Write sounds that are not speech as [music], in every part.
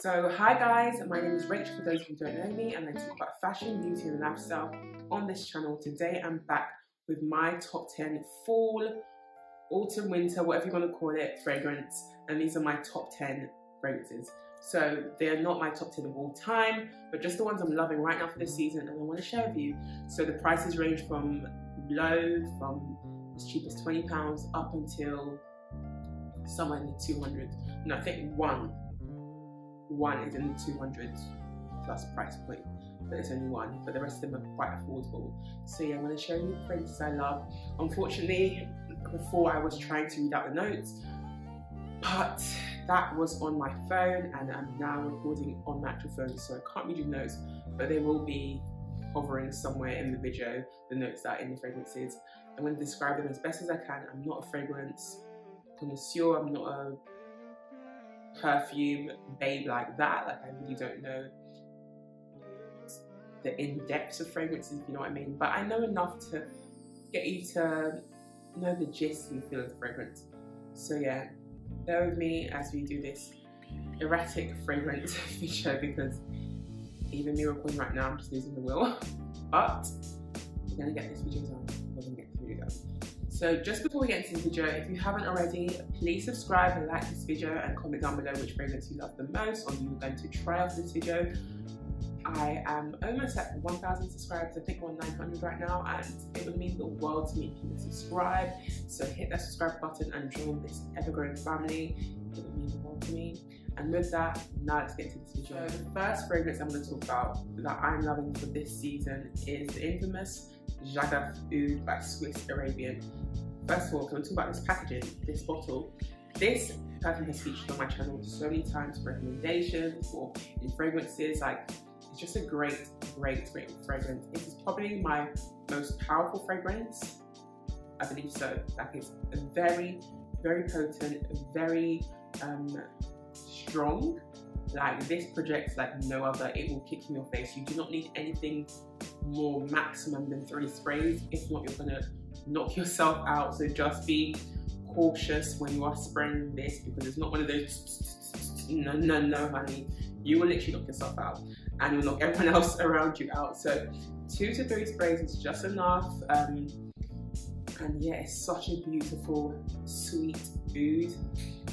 So hi guys, my name is Rachael for those of you who don't know me and I talk about fashion, beauty and lifestyle on this channel. Today I'm back with my top 10 fall, autumn, winter, whatever you want to call it, fragrance and these are my top 10 fragrances. So they're not my top 10 of all time, but just the ones I'm loving right now for this season and I want to share with you. So the prices range from low, from as cheap as £20 up until somewhere in the 200. No, I think one one is in the 200 plus price point, but it's only one, but the rest of them are quite affordable. So yeah, I'm gonna show you fragrances I love. Unfortunately, before I was trying to read out the notes, but that was on my phone and I'm now recording on my actual phone, so I can't read you notes, but they will be hovering somewhere in the video, the notes that are in the fragrances. I'm gonna describe them as best as I can. I'm not a fragrance connoisseur, I'm not a perfume babe like that. Like I really don't know the in-depth of fragrances, if you know what I mean. But I know enough to get you to know the gist and feel of the fragrance. So yeah, bear with me as we do this erratic fragrance [laughs] feature because even me recording right now, I'm just losing the will. [laughs] But we're gonna get this video done. We're gonna get this video done. So just before we get into the video, if you haven't already, please subscribe and like this video and comment down below which fragrance you love the most or you are going to try out this video. I am almost at 1,000 subscribers, I think we're on 900 right now, and it would mean the world to me if you would subscribe. So hit that subscribe button and join this ever-growing family. It would mean the world to me. And with that, now let's get to this video. So the first fragrance I'm going to talk about that I'm loving for this season is the infamous Shaghaf Oud by Swiss Arabian. First of all, can we talk about this packaging, this bottle? This perfume has featured on my channel so many times for recommendations or in fragrances. Like, it's just a great, great, great fragrance. It is probably my most powerful fragrance. I believe so. Like, it's very, very potent, very um, strong. Like, this projects like no other. It will kick in your face. You do not need anything more maximum than three sprays. If not, you're gonna knock yourself out. So just be cautious when you are spraying this because it's not one of those no no no honey you will literally knock yourself out and you'll knock [laughs] everyone else around you out so two to three sprays is just enough um, and yeah it's such a beautiful sweet food.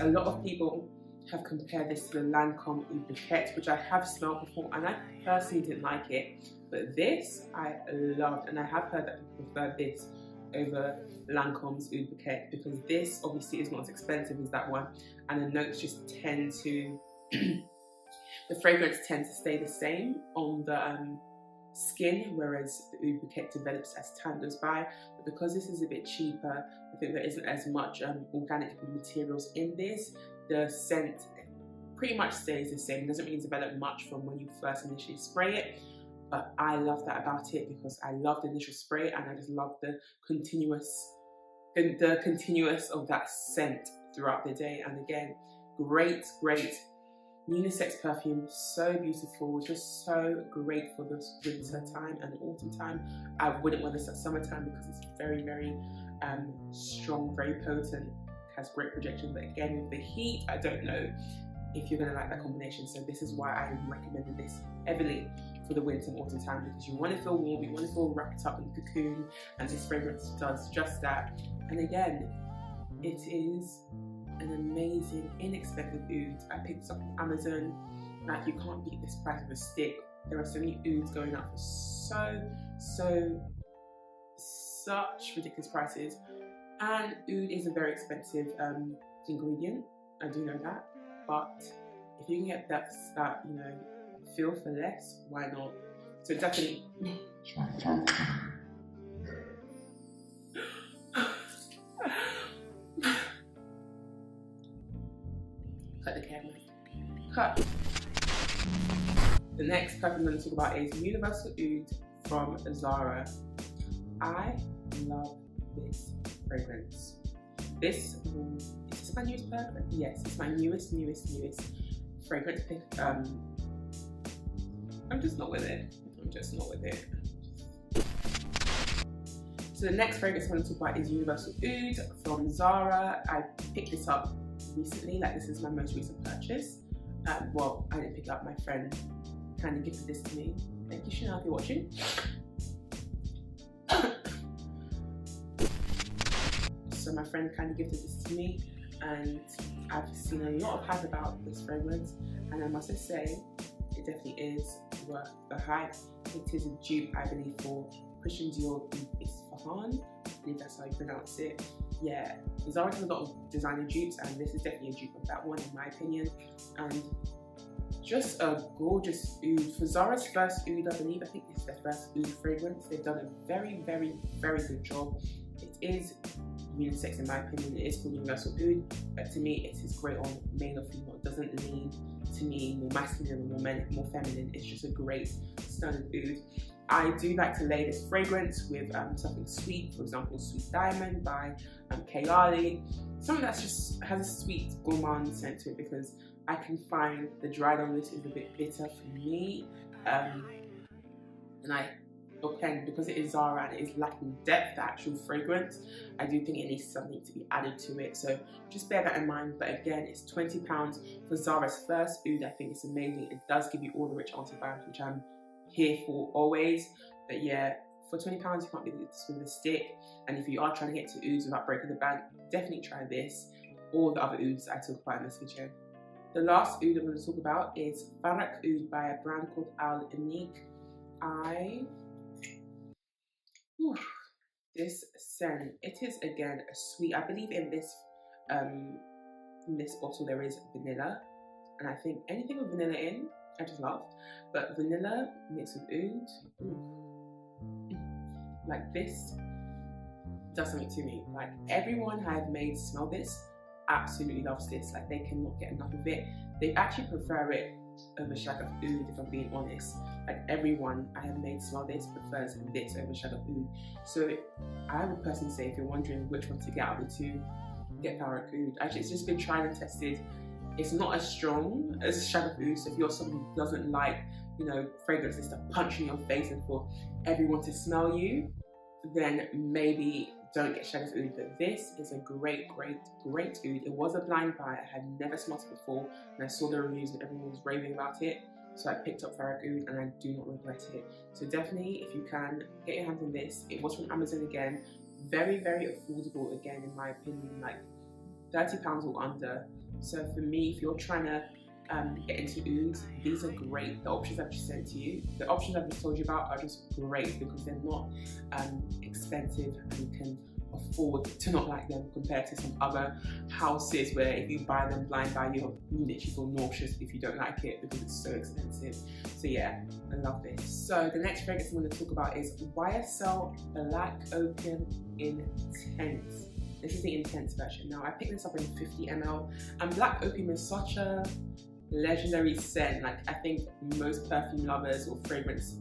a lot of people have compared this to the Lancome Oud Bouquet which I have smelled before and I personally didn't like it. But this I loved and I have heard that people prefer this over Lancome's Oud Bouquet because this obviously is not as expensive as that one and the notes just tend to, [clears throat] the fragrance tends to stay the same on the um, skin whereas the Oud Bouquet develops as time goes by. But because this is a bit cheaper I think there isn't as much um, organic materials in this the scent pretty much stays the same it doesn't really develop much from when you first initially spray it but I love that about it because I love the initial spray and I just love the continuous, the, continuous of that scent throughout the day. And again, great, great unisex perfume, so beautiful, just so great for the winter time and autumn time. I wouldn't wear this at summertime because it's very, very um, strong, very potent, has great projection. But again, with the heat, I don't know if you're gonna like that combination. So this is why I recommended this heavily for the winter and autumn time because you want to feel warm, you want to feel wrapped up in the cocoon, and this fragrance does just that. And again, it is an amazing, inexpensive oud. I picked this up on Amazon. Like you can't beat this price with a stick. There are so many ouds going up for so, so, such ridiculous prices. And oud is a very expensive um, ingredient. I do know that. But if you can get that, that you know, feel for less, why not? So definitely. [sighs] Cut the camera. Cut. The next perfume I'm going to talk about is Universal Oud from Zara. I love this fragrance. This is this my newest fragrance? Yes, it's my newest, newest, newest fragrance pick, um, I'm just not with it. I'm just not with it. So the next fragrance I'm going to talk about is Universal Oud from Zara. I picked this up recently, like this is my most recent purchase. Um, well, I didn't pick it up. My friend kind of gifted this to me. Thank you, Chanel, if you're watching. So my friend kind of gifted this to me, and I've seen a lot of hype about this fragrance, and I must say, it definitely is worth the hype. It is a dupe, I believe, for Christian Dior Isfahan. I believe that's how you pronounce it. Yeah, already done a lot of designer dupes, and this is definitely a dupe of that one, in my opinion. And just a gorgeous oud. For Zara's first oud, I believe, I think this is their first oud fragrance. They've done a very, very, very good job. It is unisex in my opinion. It is called Universal Oud, but to me it is great on male or female. It doesn't lean to me more masculine or more, men, more feminine. It's just a great stunning oud. I do like to lay this fragrance with um, something sweet, for example, Sweet Diamond by um, Kayali. Something that's just has a sweet gourmand scent to it because I can find the dried on this is a bit bitter for me. Um, and I because it is Zara and it is lacking depth, the actual fragrance, I do think it needs something to be added to it. So just bear that in mind. But again, it's £20 for Zara's first oud. I think it's amazing. It does give you all the rich antibiotics, which I'm here for always. But yeah, for £20 you can't beat this with a stick. And if you are trying to get to ouds without breaking the bank, definitely try this or the other ouds I talk about in this video. The last oud I'm going to talk about is Fakhrul Oud by a brand called Al Aniq. I This scent, it is again sweet. I believe in this um in this bottle there is vanilla, and I think anything with vanilla in, I just love. But vanilla mixed with oud, like this does something to me. Like everyone I've made smell this absolutely loves this. Like they cannot get enough of it. They actually prefer it over Shaghaf Oud, if I'm being honest. Like everyone I have made smell this prefers this over Shaghaf Oud. So I would personally say if you're wondering which one to get out of the two, get Fakhrul Oud. Actually, it's just been tried and tested. It's not as strong as Shaghaf Oud, so if you're someone who doesn't like, you know, fragrances to punch in your face and for everyone to smell you, then maybe don't get Shaghaf Oud, but this is a great, great, great oud. It was a blind buy. I had never smelled it before, and I saw the reviews and everyone was raving about it. So I picked up Fakhrul Oud and I do not regret it. So definitely, if you can, get your hands on this. It was from Amazon again. Very, very affordable again, in my opinion, like £30 or under. So for me, if you're trying to um, get into ouds, these are great. The options I've just sent to you, the options I've just told you about are just great because they're not um, expensive and you can afford to not like them compared to some other houses where if you buy them blind buy you literally feel nauseous if you don't like it because it's so expensive. So yeah, I love this. So the next fragrance I'm going to talk about is YSL Black Opium Intense. This is the intense version. Now I picked this up in 50 ml and Black Opium is such a legendary scent. Like I think most perfume lovers or fragrance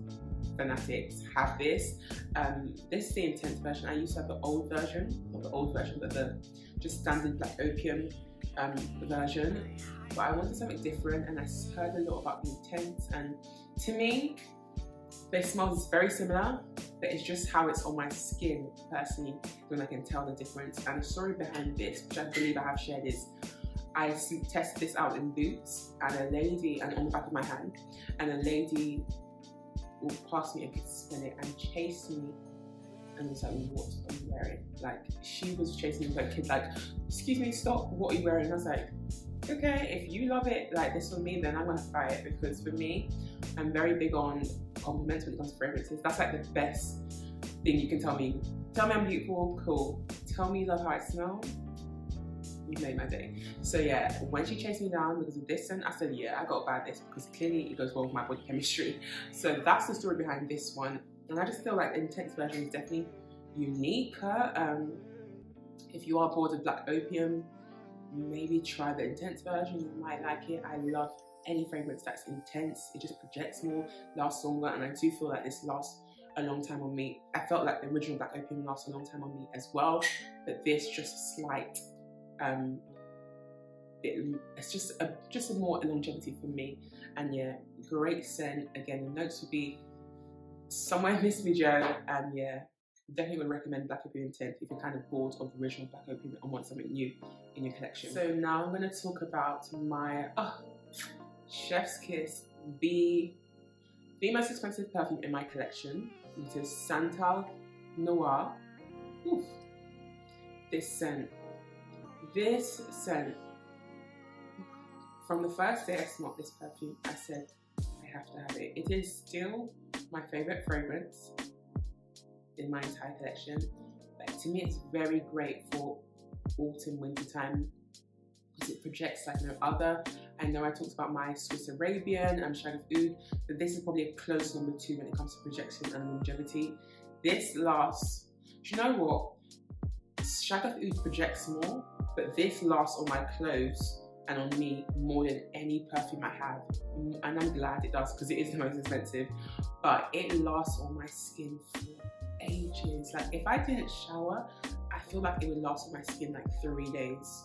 fanatics have this. Um, this is the intense version. I used to have the old version, not the old version, but the just standard black opium um, version. But I wanted something different and I heard a lot about the intense and to me, they smell very similar, but it's just how it's on my skin personally when I can tell the difference. And the story behind this, which I believe I have shared is I tested this out in Boots and a lady, and on the back of my hand, and a lady walked past me and could it and chased me and was like, what are you wearing? Like, she was chasing me like a kid, like, excuse me, stop, what are you wearing? And I was like, okay, if you love it like this for me, then I'm gonna try it because for me, I'm very big on compliments when it comes to fragrances. That's like the best thing you can tell me. Tell me I'm beautiful, cool. Tell me you love how I smell, you made my day. So yeah, when she chased me down because of this scent, I said, yeah, I gotta buy this because clearly it goes well with my body chemistry. So that's the story behind this one. And I just feel like the intense version is definitely uniquer. Um, if you are bored of black opium, maybe try the intense version, you might like it. I love any fragrance that's intense. It just projects more, lasts longer, and I do feel like this lasts a long time on me. I felt like the original Black Opium lasts a long time on me as well, but this just slight um, it, it's just a just a more longevity for me. And yeah, great scent. Again, the notes will be somewhere [laughs] in this video. And yeah, definitely would recommend Black Opium Intense if you're kind of bored of the original Black Opium and want something new in your collection. So now I'm going to talk about my oh, Chef's Kiss, the, the most expensive perfume in my collection. It is Santal Noir. Oof. This scent. This scent. From the first day I smelled this perfume, I said, I have to have it. It is still my favorite fragrance in my entire collection. Like to me, it's very great for autumn, winter time because it projects like no other. I know I talked about my Swiss Arabian and Shaghaf Oud, but this is probably a close number two when it comes to projection and longevity. This lasts, do you know what? Shaghaf Oud projects more, but this lasts on my clothes and on me more than any perfume I have. And I'm glad it does because it is the most expensive, but it lasts on my skin for ages. Like if I didn't shower, I feel like it would last on my skin like three days.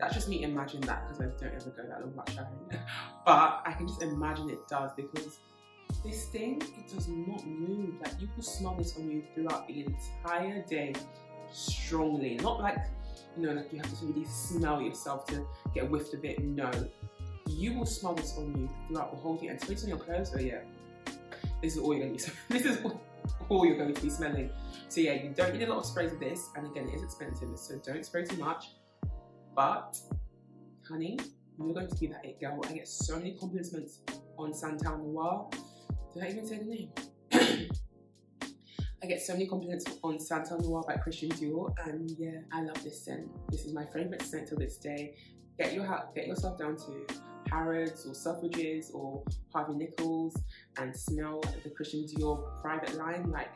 That's just me imagine that because I don't ever go that long without showering. [laughs] but I can just imagine it does because this thing, it does not move. Like you can smell this on you throughout the entire day strongly. Not like, know, like you have to really smell yourself to get whiffed of it. No. You will smell this on you throughout the whole day. And especially on your clothes, oh yeah. This is all you're going to be [laughs] This is all all you're going to be smelling. So yeah, you don't need a lot of sprays of this, and again, it is expensive, so don't spray too much. But, honey, you're going to be that it girl. I get so many compliments on Santal Noir. Did I even say the name? [clears throat] I get so many compliments on Santal Noir by Christian Dior, and yeah, I love this scent. This is my favorite scent till this day. Get your get yourself down to Harrods or Selfridges or Harvey Nichols and smell the Christian Dior private line. Like,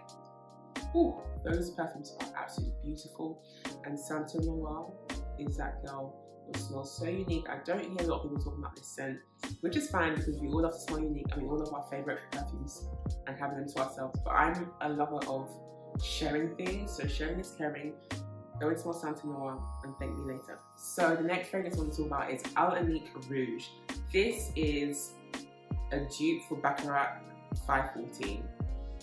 ooh, those perfumes are absolutely beautiful. And Santal Noir is that girl it smells so unique. I don't hear a lot of people talking about this scent, which is fine because we all love to smell unique I mean, all of our favorite perfumes and having them to ourselves. But I'm a lover of sharing things, so sharing is caring. Go and smell Santal Noir and thank me later. So the next fragrance I want to talk about is Alanique Rouge. This is a dupe for Baccarat 540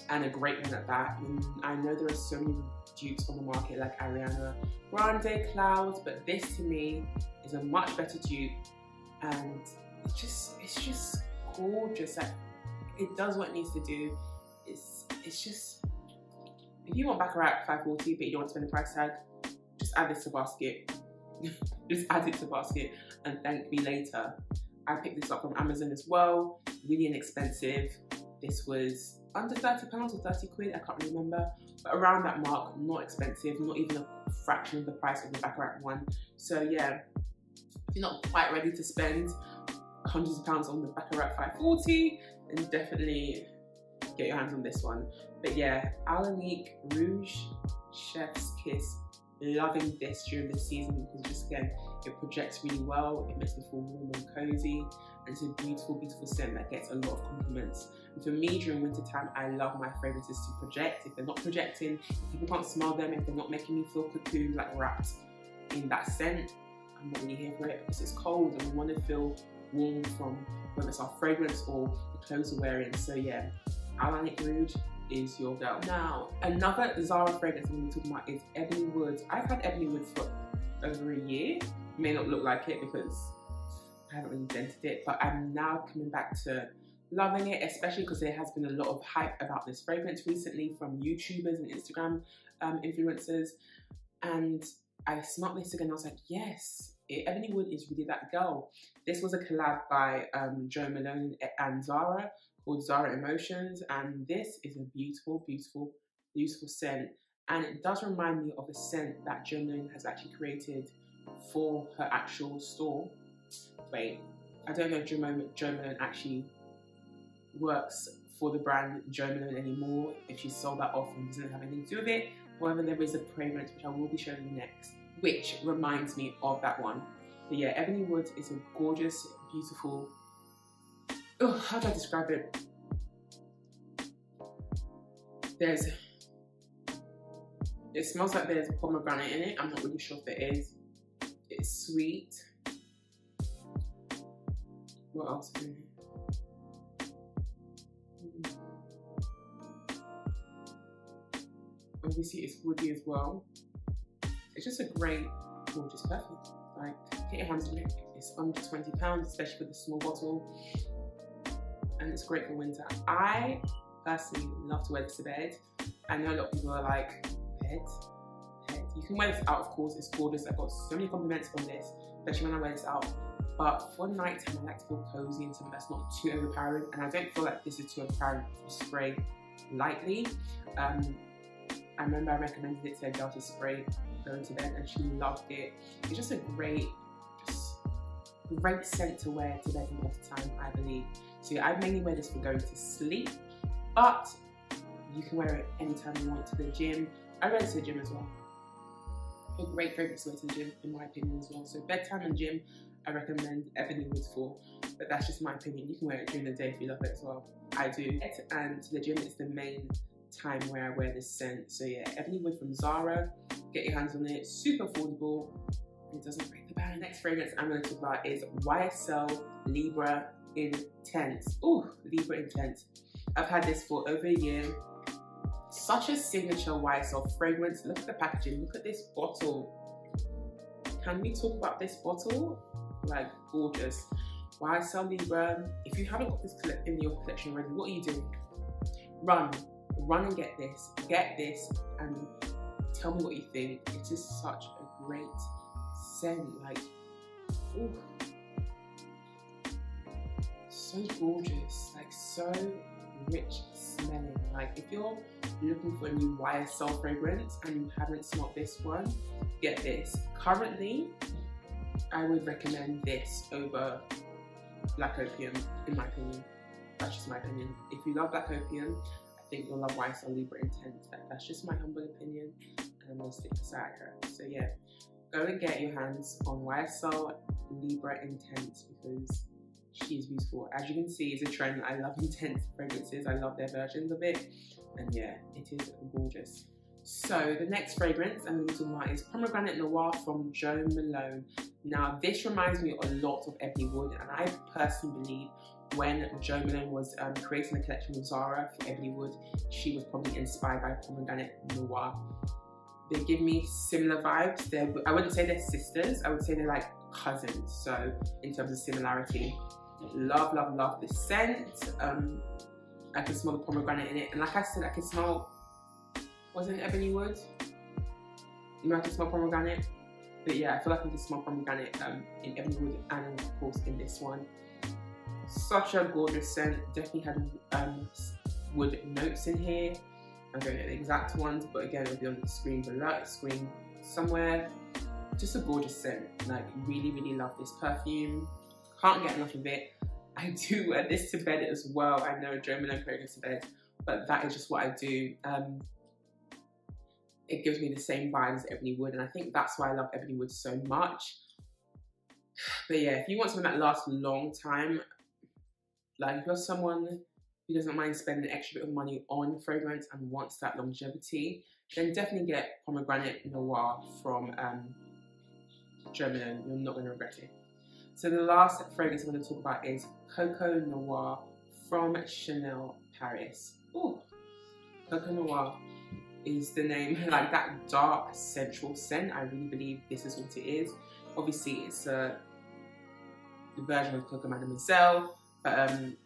and a great one at that. I know there are so many dupes on the market like Ariana Grande, Clouds, but this to me is a much better tube and it's just it's just gorgeous. Like it does what it needs to do. It's it's just if you want Baccarat 540 but you don't want to spend the price tag, just add this to basket. [laughs] just add it to basket and thank me later. I picked this up from Amazon as well, really inexpensive. This was under 30 pounds or 30 quid, I can't remember, but around that mark, not expensive, not even a fraction of the price of the Baccarat one. So yeah, if you're not quite ready to spend hundreds of pounds on the Baccarat 540, then definitely get your hands on this one. But yeah, Alanique Rouge Chef's Kiss loving this during the season because just again, it projects really well, it makes me feel warm and cozy, and it's a beautiful, beautiful scent that gets a lot of compliments. And for me, during winter time, I love my fragrances to project. If they're not projecting, if people can't smell them, if they're not making me feel cocoon, like wrapped in that scent, I'm not really here for it because it's cold and we want to feel warm from whether it's our fragrance or the clothes we're wearing. So yeah, Alanique Rouge is your girl. Now, another Zara fragrance I'm going to talk about is Ebony Wood. I've had Ebony Wood for over a year. May not look like it because I haven't really dented it, but I'm now coming back to loving it, especially because there has been a lot of hype about this fragrance recently from YouTubers and Instagram um, influencers. And I smelled this again, I was like, yes, Ebony Wood is really that girl. This was a collab by um, Jo Malone and Zara called Zara Emotions, and this is a beautiful, beautiful, beautiful scent. And it does remind me of a scent that Jo Malone has actually created for her actual store. Wait, I don't know if Jo Malone actually works for the brand Jo Malone anymore, if she sold that off and doesn't have anything to do with it. However, there is a fragrance which I will be showing you next, which reminds me of that one. But yeah, Ebony Wood is a gorgeous, beautiful oh, how do I describe it? There's, it smells like there's pomegranate in it. I'm not really sure if it is. It's sweet. What else? Obviously it's woody as well. It's just a great, gorgeous perfume. Like, get your hands on it. It's under 20 pounds, especially for the small bottle. And it's great for winter. I personally love to wear this to bed. I know a lot of people are like, bed? Bed? You can wear this out, of course, it's gorgeous. I've got so many compliments on this, especially when I wear this out. But for nighttime, I like to feel cozy and something that's not too overpowering. And I don't feel like this is too overpowering to spray lightly. Um, I remember I recommended it to a girl to spray going to bed and she loved it. It's just a great, just great scent to wear to bed most of the time, I believe. So I mainly wear this for going to sleep, but you can wear it anytime you want to the gym. I wear it to the gym as well. A great fragrance to wear to the gym, in my opinion, as well. So bedtime and gym, I recommend Ebony Wood for, but that's just my opinion. You can wear it during the day if you love it as well. I do. And to the gym, it's the main time where I wear this scent. So yeah, Ebony Wood from Zara. Get your hands on it. Super affordable. It doesn't break the bank. Next fragrance I'm going to talk about is YSL Libre Intense. Ooh, Libre Intense. I've had this for over a year. Such a signature YSL fragrance. Look at the packaging. Look at this bottle. Can we talk about this bottle? Like, gorgeous. YSL Libre. If you haven't got this in your collection already, what are you doing? Run run and get this, get this, and tell me what you think. It is such a great scent, like, so gorgeous, like so rich smelling. Like if you're looking for a new YSL fragrance and you haven't smelled this one, get this. Currently, I would recommend this over Black Opium, in my opinion. That's just my opinion. If you love Black Opium, think you'll love YSL Libre Intense. That's just my humble opinion, and I'm gonna stick beside her. So yeah, go and get your hands on YSL Libre Intense because she's beautiful. As you can see, it's a trend. I love intense fragrances. I love their versions of it, and yeah, it is gorgeous. So the next fragrance I'm going to talk about is Pomegranate Noir from Jo Malone. Now this reminds me a lot of Ebony Wood and I personally believe when Jo Malone was um, creating the collection with Zara for Ebony Wood, she was probably inspired by Pomegranate Noir. They give me similar vibes. They're, I wouldn't say they're sisters, I would say they're like cousins. So in terms of similarity, love, love, love the scent. Um, I can smell the pomegranate in it. And like I said, I can smell, wasn't it Ebony Wood? You know, I can smell pomegranate. But yeah, I feel like I can smell pomegranate um, in Ebony Wood and of course in this one. Such a gorgeous scent. Definitely had um, wood notes in here. I don't know the exact ones, but again, it'll be on the screen below, screen somewhere. Just a gorgeous scent. Like, really, really love this perfume. Can't get enough of it. I do wear this to bed as well. I know German and fragrance to bed, but that is just what I do. Um, it gives me the same vibe as Ebony Wood, and I think that's why I love Ebony Wood so much. [sighs] But yeah, if you want something that lasts a long time, like if you're someone who doesn't mind spending an extra bit of money on fragrance and wants that longevity, then definitely get Pomegranate Noir from um, Jo You're not going to regret it. So the last fragrance I'm going to talk about is Coco Noir from Chanel Paris. Ooh, Coco Noir is the name, [laughs] like that dark sensual scent. I really believe this is what it is. Obviously, it's a version of Coco Mademoiselle um,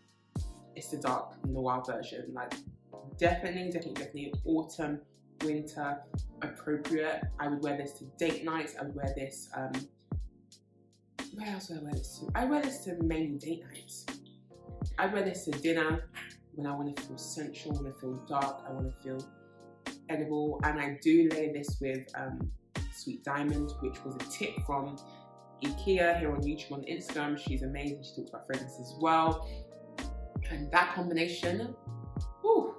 it's the dark noir version. Like definitely, definitely, definitely autumn, winter appropriate. I would wear this to date nights. I would wear this. Um, where else would I wear this to? I wear this to mainly date nights. I wear this to dinner when I want to feel sensual, I want to feel dark, I want to feel edible, and I do layer this with um, Sweet Diamond, which was a tip from Ikea here on YouTube on Instagram. She's amazing. She talks about fragrances as well. And that combination, whew,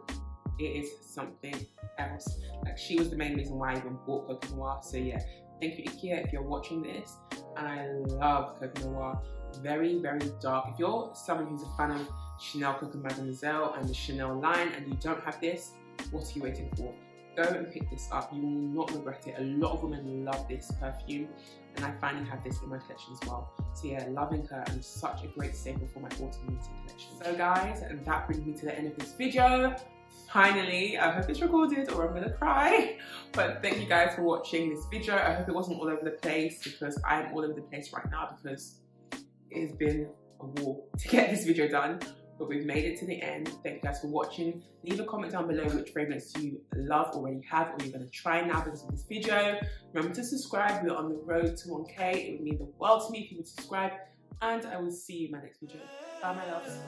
it is something else. Like she was the main reason why I even bought Coco Noir. So yeah, thank you Ikea if you're watching this. And I love Coco Noir. Very, very dark. If you're someone who's a fan of Chanel Coco Mademoiselle and the Chanel line and you don't have this, what are you waiting for? Go and pick this up. You will not regret it. A lot of women love this perfume and I finally have this in my collection as well. So yeah, loving her and such a great staple for my autumn winter collection. So guys, and that brings me to the end of this video. Finally, I hope it's recorded or I'm gonna cry. But thank you guys for watching this video. I hope it wasn't all over the place because I'm all over the place right now because it has been a war to get this video done, but we've made it to the end. Thank you guys for watching. Leave a comment down below which fragrance you love, already have, or you're gonna try now because of this video. Remember to subscribe, we're on the road to 1K. It would mean the world to me if you would subscribe, and I will see you in my next video. Bye, my loves.